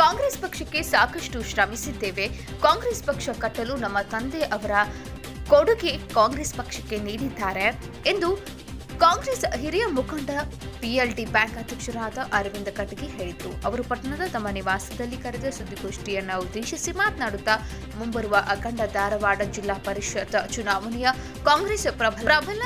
ಕಾಂಗ್ರೆಸ್ ಪಕ್ಷಕ್ಕೆ ಸಾಕಷ್ಟು ಶ್ರಮಿಸಿದ್ದೇವೆ. ಕಾಂಗ್ರೆಸ್ ಪಕ್ಷ ಕಟ್ಟಲು ನಮ್ಮ ತಂದೆ ಅವರ ಕೊಡುಗೆ ಕಾಂಗ್ರೆಸ್ ಪಕ್ಷಕ್ಕೆ ನೀಡಿದ್ದಾರೆ ಎಂದು ಕಾಂಗ್ರೆಸ್ ಹಿರಿಯ ಮುಖಂಡ ಪಿಎಲ್ಡಿ ಬ್ಯಾಂಕ್ ಅಧ್ಯಕ್ಷರಾದ ಅರವಿಂದ ಕಟಗಿ ಹೇಳಿದರು. ಅವರು ಪಟ್ಟಣದ ತಮ್ಮ ನಿವಾಸದಲ್ಲಿ ಕರೆದ ಸುದ್ದಿಗೋಷ್ಠಿಯನ್ನು ಉದ್ದೇಶಿಸಿ ಮಾತನಾಡುತ್ತಾ, ಮುಂಬರುವ ಅಖಂಡ ಧಾರವಾಡ ಜಿಲ್ಲಾ ಪರಿಷತ್ ಚುನಾವಣೆಯ ಕಾಂಗ್ರೆಸ್ ಪ್ರಬಲ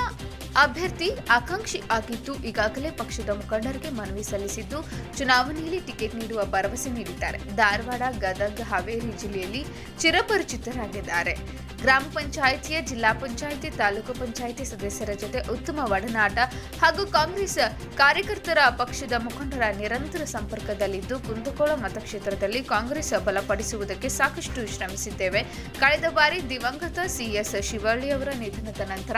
ಅಭ್ಯರ್ಥಿ ಆಕಾಂಕ್ಷಿ ಆಗಿದ್ದು ಈಗಾಗಲೇ ಪಕ್ಷದ ಮುಖಂಡರಿಗೆ ಮನವಿ ಸಲ್ಲಿಸಿದ್ದು ಚುನಾವಣೆಯಲ್ಲಿ ಟಿಕೆಟ್ ನೀಡುವ ಭರವಸೆ ನೀಡಿದ್ದಾರೆ. ಧಾರವಾಡ, ಗದಗ, ಹಾವೇರಿ ಜಿಲ್ಲೆಯಲ್ಲಿ ಚಿರಪರಿಚಿತರಾಗಿದ್ದಾರೆ. ಗ್ರಾಮ ಪಂಚಾಯಿತಿಯ, ಜಿಲ್ಲಾ ಪಂಚಾಯಿತಿ, ತಾಲೂಕು ಪಂಚಾಯಿತಿ ಸದಸ್ಯರ ಜೊತೆ ಉತ್ತಮ ಒಡನಾಟ ಹಾಗೂ ಕಾಂಗ್ರೆಸ್ ಕಾರ್ಯಕರ್ತರ ಪಕ್ಷದ ಮುಖಂಡರ ನಿರಂತರ ಸಂಪರ್ಕದಲ್ಲಿದ್ದು ಕುಂದಗೋಳ ಮತಕ್ಷೇತ್ರದಲ್ಲಿ ಕಾಂಗ್ರೆಸ್ ಬಲಪಡಿಸುವುದಕ್ಕೆ ಸಾಕಷ್ಟು ಶ್ರಮಿಸಿದ್ದೇವೆ. ಕಳೆದ ಬಾರಿ ದಿವಂಗತ ಸಿಎಸ್ ಶಿವಳ್ಳಿ ಅವರ ನಿಧನದ ನಂತರ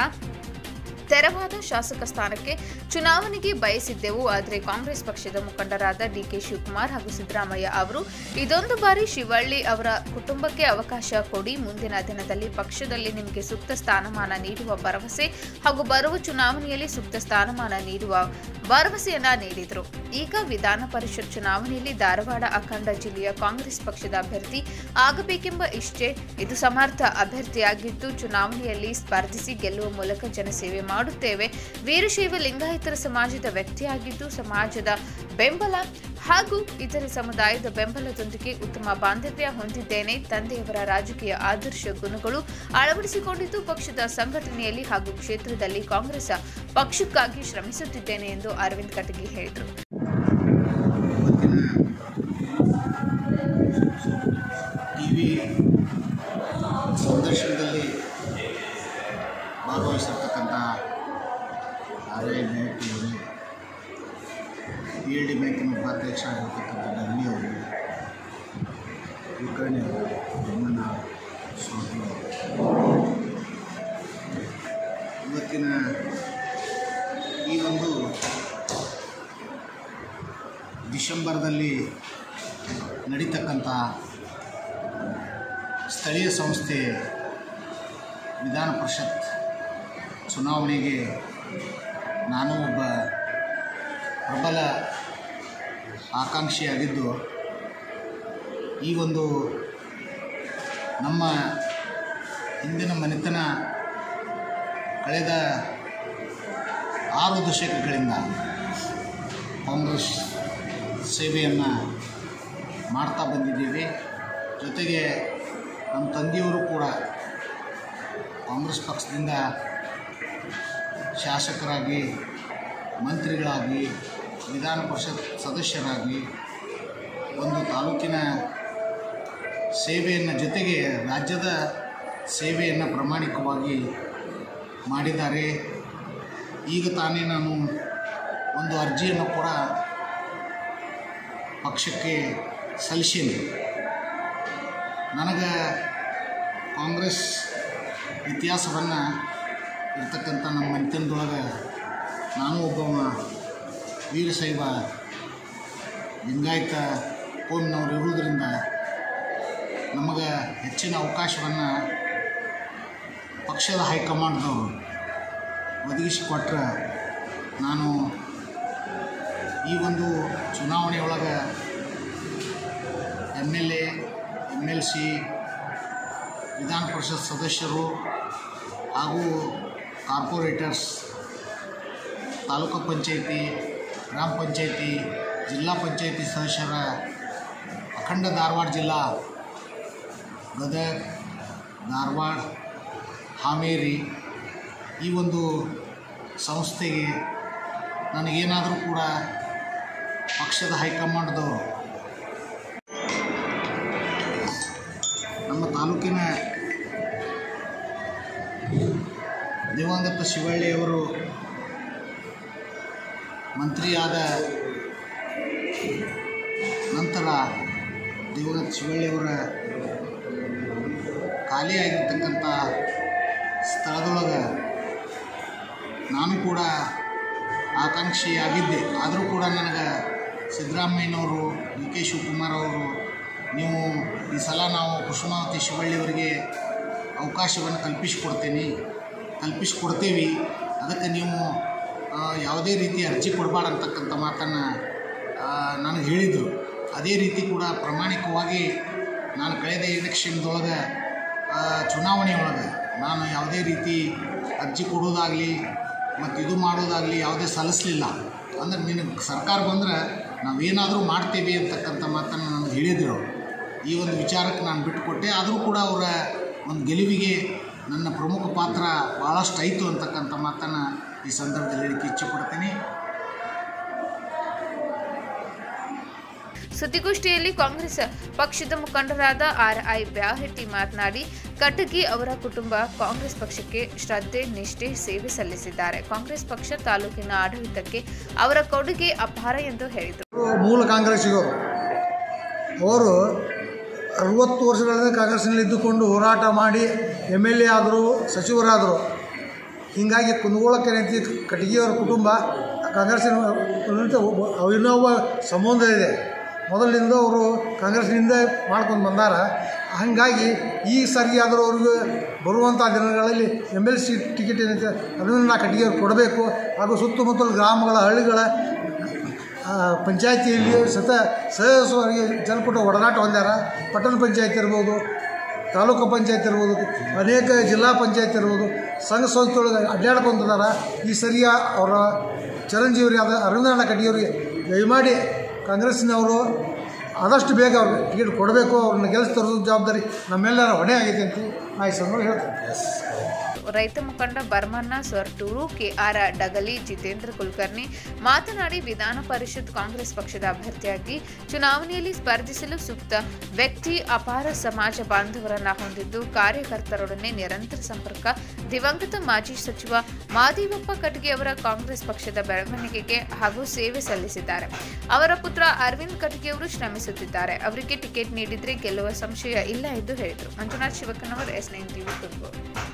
ತೆರವಾದ ಶಾಸಕ ಸ್ಥಾನಕ್ಕೆ ಚುನಾವಣೆಗೆ ಬಯಸಿದ್ದೆವು. ಆದರೆ ಕಾಂಗ್ರೆಸ್ ಪಕ್ಷದ ಮುಖಂಡರಾದ ಡಿಕೆ ಶಿವಕುಮಾರ್ ಹಾಗೂ ಸಿದ್ದರಾಮಯ್ಯ ಅವರು ಇದೊಂದು ಬಾರಿ ಶಿವಳ್ಳಿ ಅವರ ಕುಟುಂಬಕ್ಕೆ ಅವಕಾಶ ಕೊಡಿ, ಮುಂದಿನ ದಿನದಲ್ಲಿ ಪಕ್ಷದಲ್ಲಿ ನಿಮಗೆ ಸೂಕ್ತ ಸ್ಥಾನಮಾನ ನೀಡುವ ಭರವಸೆ ಹಾಗೂ ಬರುವ ಚುನಾವಣೆಯಲ್ಲಿ ಸೂಕ್ತ ಸ್ಥಾನಮಾನ ನೀಡುವ ಭರವಸೆಯನ್ನ ನೀಡಿದರು. ಈಗ ವಿಧಾನ ಪರಿಷತ್ ಚುನಾವಣೆಯಲ್ಲಿ ಧಾರವಾಡ ಅಖಂಡ ಜಿಲ್ಲೆಯ ಕಾಂಗ್ರೆಸ್ ಪಕ್ಷದ ಅಭ್ಯರ್ಥಿ ಆಗಬೇಕೆಂಬ ಇಷ್ಟೇ. ಇದು ಸಮರ್ಥ ಅಭ್ಯರ್ಥಿಯಾಗಿದ್ದು, ಚುನಾವಣೆಯಲ್ಲಿ ಸ್ಪರ್ಧಿಸಿ ಗೆಲ್ಲುವ ಮೂಲಕ ಜನಸೇವೆ ಮಾಡುತ್ತೇವೆ. ವೀರಶೈವ ಲಿಂಗಾಯತರ ಸಮಾಜದ ವ್ಯಕ್ತಿಯಾಗಿದ್ದು, ಸಮಾಜದ ಬೆಂಬಲ ಹಾಗೂ ಇತರ ಸಮುದಾಯದ ಬೆಂಬಲದೊಂದಿಗೆ ಉತ್ತಮ ಬಾಂಧವ್ಯ ಹೊಂದಿದ್ದೇನೆ. ತಂದೆಯವರ ರಾಜಕೀಯ ಆದರ್ಶ ಗುಣಗಳು ಅಳವಡಿಸಿಕೊಂಡಿದ್ದು, ಪಕ್ಷದ ಸಂಘಟನೆಯಲ್ಲಿ ಹಾಗೂ ಕ್ಷೇತ್ರದಲ್ಲಿ ಕಾಂಗ್ರೆಸ್ ಪಕ್ಷಕ್ಕಾಗಿ ಶ್ರಮಿಸುತ್ತಿದ್ದೇನೆ ಎಂದು ಅರವಿಂದ್ ಕಟಗಿ ಹೇಳಿದರು. ಸ್ವಾಮಿ ಇವತ್ತಿನ ಈ ಒಂದು ಡಿಸೆಂಬರ್ದಲ್ಲಿ ನಡೀತಕ್ಕಂಥ ಸ್ಥಳೀಯ ಸಂಸ್ಥೆ ವಿಧಾನ ಪರಿಷತ್ ಚುನಾವಣೆಗೆ ನಾನು ಒಬ್ಬ ಪ್ರಬಲ ಆಕಾಂಕ್ಷಿಯಾಗಿದ್ದು ಈ ಒಂದು ನಮ್ಮ ಹಿಂದಿನ ಮನೆತನ ಕಳೆದ ಆರು ದಶಕಗಳಿಂದ ಕಾಂಗ್ರೆಸ್ ಸೇವೆಯನ್ನು ಮಾಡ್ತಾ ಬಂದಿದ್ದೀವಿ. ಜೊತೆಗೆ ನಮ್ಮ ತಂದೆಯವರು ಕೂಡ ಕಾಂಗ್ರೆಸ್ ಪಕ್ಷದಿಂದ ಶಾಸಕರಾಗಿ, ಮಂತ್ರಿಗಳಾಗಿ, ವಿಧಾನ ಪರಿಷತ್ ಸದಸ್ಯರಾಗಿ ಒಂದು ತಾಲೂಕಿನ ಸೇವೆಯನ್ನು ಜೊತೆಗೆ ರಾಜ್ಯದ ಸೇವೆಯನ್ನು ಪ್ರಾಮಾಣಿಕವಾಗಿ ಮಾಡಿದ್ದಾರೆ. ಈಗ ತಾನೇ ನಾನು ಒಂದು ಅರ್ಜಿಯನ್ನು ಕೂಡ ಪಕ್ಷಕ್ಕೆ ಸಲ್ಲಿಸೀನಿ. ನನಗೆ ಕಾಂಗ್ರೆಸ್ ಇತಿಹಾಸವನ್ನು ಇರ್ತಕ್ಕಂಥ ನಮ್ಮ ಮನೆತನದೊಳಗೆ ನಾನು ಒಬ್ಬವ ವೀರಶೈವ ಲಿಂಗಾಯತ ಕೋಮಿನವರು ಇರುವುದರಿಂದ ನಮಗೆ ಹೆಚ್ಚಿನ ಅವಕಾಶವನ್ನು ಪಕ್ಷದ ಹೈಕಮಾಂಡ್ನವರು ಒದಗಿಸಿಕೊಟ್ರೆ ನಾನು ಈ ಒಂದು ಚುನಾವಣೆಯೊಳಗೆ M L A M L C Vidhana Parishat ಸದಸ್ಯರು ಹಾಗೂ ಕಾರ್ಪೊರೇಟರ್ಸ್, ತಾಲೂಕು ಪಂಚಾಯಿತಿ, ಗ್ರಾಮ ಪಂಚಾಯಿತಿ, ಜಿಲ್ಲಾ ಪಂಚಾಯಿತಿ ಸದಸ್ಯರ ಅಖಂಡ ಧಾರವಾಡ ಜಿಲ್ಲಾ ಗದಗ, ಧಾರವಾಡ, ಹಾವೇರಿ ಈ ಒಂದು ಸಂಸ್ಥೆಗೆ ನನಗೇನಾದರೂ ಕೂಡ ಪಕ್ಷದ ಹೈಕಮಾಂಡ್ದವರು ನಮ್ಮ ತಾಲೂಕಿನ ದಿವಂಗತ ಶಿವಳ್ಳಿಯವರು ಮಂತ್ರಿಯಾದ ನಂತರ ದಿವಂಗತ ಶಿವಳ್ಳಿಯವರ ಖಾಲಿಯಾಗಿರ್ತಕ್ಕಂಥ ಸ್ಥಳದೊಳಗೆ ನಾನು ಕೂಡ ಆಕಾಂಕ್ಷಿಯಾಗಿದ್ದೆ. ಆದರೂ ಕೂಡ ನನಗೆ ಸಿದ್ದರಾಮಯ್ಯನವರು, ಡಿ ಕೆ ಶಿವಕುಮಾರ್ ಅವರು, ನೀವು ಈ ಸಲ ನಾವು ಕುಸುಮಾವತಿ ಶಿವಳ್ಳಿಯವರಿಗೆ ಅವಕಾಶವನ್ನು ಕಲ್ಪಿಸಿಕೊಡ್ತೀನಿ, ಕಲ್ಪಿಸಿಕೊಡ್ತೀವಿ. ಅದಕ್ಕೆ ನೀವು ಯಾವುದೇ ರೀತಿ ಅರ್ಜಿ ಕೊಡಬಾರ್ದು ಅಂತಕ್ಕಂಥ ಮಾತನ್ನು ನನಗೆ ಹೇಳಿದರು ಅದೇ ರೀತಿ ಕೂಡ ಪ್ರಾಮಾಣಿಕವಾಗಿ ನಾನು ಕಳೆದ ಎಲೆಕ್ಷನ್ದೊಳಗೆ ಚುನಾವಣೆ ಒಳಗೆ ನಾನು ಯಾವುದೇ ರೀತಿ ಅರ್ಜಿ ಕೊಡೋದಾಗಲಿ ಮತ್ತು ಇದು ಮಾಡೋದಾಗಲಿ ಯಾವುದೇ ಸಲ್ಲಿಸಲಿಲ್ಲ. ಅಂದ್ರೆ ನಿನಗೆ ಸರ್ಕಾರ ಬಂದರೆ ನಾವೇನಾದರೂ ಮಾಡ್ತೀವಿ ಅಂತಕ್ಕಂಥ ಮಾತನ್ನು ನನಗೆ ಹೇಳಿದರು. ಈ ಒಂದು ವಿಚಾರಕ್ಕೆ ನಾನು ಬಿಟ್ಟುಕೊಟ್ಟೆ ಆದರೂ ಕೂಡ ಅವರ ಒಂದು ಗೆಲುವಿಗೆ ನನ್ನ ಪ್ರಮುಖ ಪಾತ್ರ ಭಾಳಷ್ಟು ಆಯಿತು ಅಂತಕ್ಕಂಥ ಮಾತನ್ನು ಈ ಸಂದರ್ಭದಲ್ಲಿ ಇಚ್ಛೆ ಇಚ್ಛೆಪಡ್ತೀನಿ ಸುದ್ದಿಗೋಷ್ಠಿಯಲ್ಲಿ ಕಾಂಗ್ರೆಸ್ ಪಕ್ಷದ ಮುಖಂಡರಾದ ಆರ್ ಐ ಬ್ಯಾಹೆಟ್ಟಿ ಮಾತನಾಡಿ, ಕಟಗಿ ಅವರ ಕುಟುಂಬ ಕಾಂಗ್ರೆಸ್ ಪಕ್ಷಕ್ಕೆ ಶ್ರದ್ಧೆ, ನಿಷ್ಠೆ, ಸೇವೆ ಸಲ್ಲಿಸಿದ್ದಾರೆ. ಕಾಂಗ್ರೆಸ್ ಪಕ್ಷ ತಾಲೂಕಿನ ಆಡಳಿತಕ್ಕೆ ಅವರ ಕೊಡುಗೆ ಅಪಾರ ಎಂದು ಹೇಳಿದರು. ಮೂಲ ಕಾಂಗ್ರೆಸ್ಸಿಗರು ಅವರು ಅರವತ್ತು ವರ್ಷಗಳಿಂದ ಕಾಂಗ್ರೆಸ್ನಲ್ಲಿ ಇದ್ದುಕೊಂಡು ಹೋರಾಟ ಮಾಡಿ ಎಂ ಎಲ್ ಎ ಆದರು, ಸಚಿವರಾದರು, ಹೀಗಾಗಿ ಕುಂದಗೋಳಕ್ಕೆ ನಿಂತಿ ಕಟಗಿಯವರ ಕುಟುಂಬ ಕಾಂಗ್ರೆಸ್ಸಿನ ಅವಿನೋವ ಸಂಬಂಧ ಇದೆ. ಮೊದಲಿನಿಂದ ಅವರು ಕಾಂಗ್ರೆಸ್ನಿಂದ ಮಾಡ್ಕೊಂಡು ಬಂದಾರ. ಹಾಗಾಗಿ ಈ ಸರಿಯಾದರೂ ಅವ್ರಿಗೆ ಬರುವಂಥ ದಿನಗಳಲ್ಲಿ ಎಂ ಎಲ್ ಸಿ ಟಿಕೆಟ್ ಏನೈತೆ ಅದನ್ನು ನಾ ಕಟ್ಟಿಗೆ ಕೊಡಬೇಕು. ಹಾಗೂ ಸುತ್ತಮುತ್ತಲ ಗ್ರಾಮಗಳ ಹಳ್ಳಿಗಳ ಪಂಚಾಯತಿಯಲ್ಲಿ ಸತ ಸದಸ್ಯರಿಗೆ ಜನಪುಟ ಒಡನಾಟ ಹೊಂದ್ಯಾರ ಪಟ್ಟಣ ಪಂಚಾಯತ್ ಇರ್ಬೋದು, ತಾಲೂಕು ಪಂಚಾಯತ್ ಇರ್ಬೋದು, ಅನೇಕ ಜಿಲ್ಲಾ ಪಂಚಾಯತ್ ಇರ್ಬೋದು, ಸಂಘ ಸಂಸ್ಥೆಯೊಳಗೆ ಅಡ್ಡಾಡ್ಕೊಂತಿದ್ದಾರೆ ಈ ಸರಿಯ ಅವರ ಚಿರಂಜೀವರಿ ಆದ ಅರವಿಂದಣ್ಣ ಕಟ್ಟಿಯವರಿಗೆ ದಯಮಾಡಿ ಕಾಂಗ್ರೆಸ್ಸಿನವರು ಆದಷ್ಟು ಬೇಗ ಅವ್ರಿಗೆ ಟಿಕೆಟ್ ಕೊಡಬೇಕು, ಅವ್ರನ್ನ ಗೆಲ್ಲಿಸಿ ತರೋದು ಜವಾಬ್ದಾರಿ ನಮ್ಮೆಲ್ಲರ ಹೊಣೆ ಆಗೈತೆ ಅಂತ ನಾ ಈ ಹೇಳ್ತಾರೆ ರೈತ ಮುಖಂಡ ಬರ್ಮನ್ನ ಸೊರ್ಟೂರು, ಕೆಆರ್ ಡಗಲಿ, ಜಿತೇಂದ್ರ ಕುಲಕರ್ಣಿ ಮಾತನಾಡಿ ವಿಧಾನ ಪರಿಷತ್ ಕಾಂಗ್ರೆಸ್ ಪಕ್ಷದ ಅಭ್ಯರ್ಥಿಯಾಗಿ ಚುನಾವಣೆಯಲ್ಲಿ ಸ್ಪರ್ಧಿಸಲು ಸೂಕ್ತ ವ್ಯಕ್ತಿ, ಅಪಾರ ಸಮಾಜ ಬಾಂಧವರನ್ನ ಹೊಂದಿದ್ದು ಕಾರ್ಯಕರ್ತರೊಡನೆ ನಿರಂತರ ಸಂಪರ್ಕ. ದಿವಂಗತ ಮಾಜಿ ಸಚಿವ ಮಾದೇವಪ್ಪ ಕಟ್ಗೆ ಕಾಂಗ್ರೆಸ್ ಪಕ್ಷದ ಬೆಳವಣಿಗೆಗೆ ಹಾಗೂ ಸೇವೆ ಸಲ್ಲಿಸಿದ್ದಾರೆ. ಅವರ ಪುತ್ರ ಅರವಿಂದ್ ಕಟ್ಗೆ ಶ್ರಮಿಸುತ್ತಿದ್ದಾರೆ. ಅವರಿಗೆ ಟಿಕೆಟ್ ನೀಡಿದ್ರೆ ಗೆಲ್ಲುವ ಸಂಶಯ ಇಲ್ಲ ಎಂದು ಹೇಳಿದರು. Manjunath Shivakanavar S nine TV Tumakuru.